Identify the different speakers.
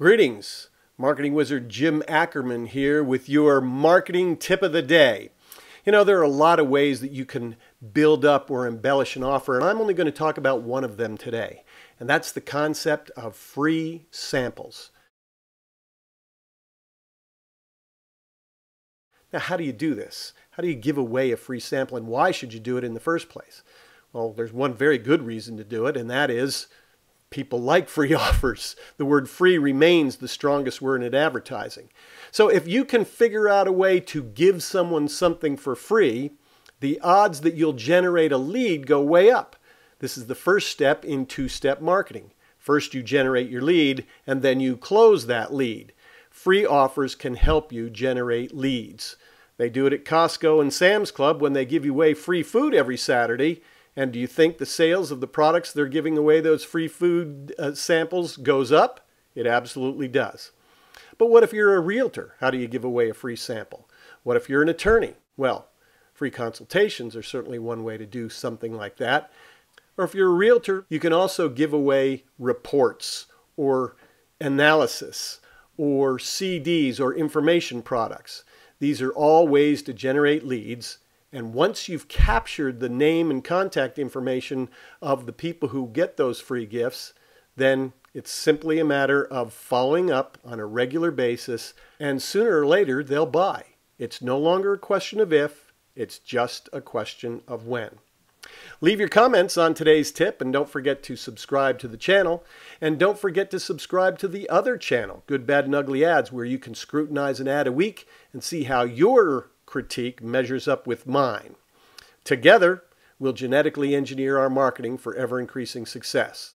Speaker 1: Greetings, marketing wizard Jim Ackerman here with your marketing tip of the day. You know, there are a lot of ways that you can build up or embellish an offer, and I'm only going to talk about one of them today, and that's the concept of free samples. Now, how do you do this? How do you give away a free sample, and why should you do it in the first place? Well, there's one very good reason to do it, and that is people like free offers. The word free remains the strongest word in advertising. So if you can figure out a way to give someone something for free, the odds that you'll generate a lead go way up. This is the first step in two-step marketing. First you generate your lead and then you close that lead. Free offers can help you generate leads. They do it at Costco and Sam's Club when they give you away free food every Saturday and do you think the sales of the products they're giving away those free food uh, samples goes up? It absolutely does. But what if you're a realtor? How do you give away a free sample? What if you're an attorney? Well, free consultations are certainly one way to do something like that. Or if you're a realtor, you can also give away reports or analysis or CDs or information products. These are all ways to generate leads and once you've captured the name and contact information of the people who get those free gifts, then it's simply a matter of following up on a regular basis, and sooner or later they'll buy. It's no longer a question of if, it's just a question of when. Leave your comments on today's tip and don't forget to subscribe to the channel. And don't forget to subscribe to the other channel, Good, Bad, and Ugly Ads, where you can scrutinize an ad a week and see how your critique measures up with mine. Together, we'll genetically engineer our marketing for ever increasing success.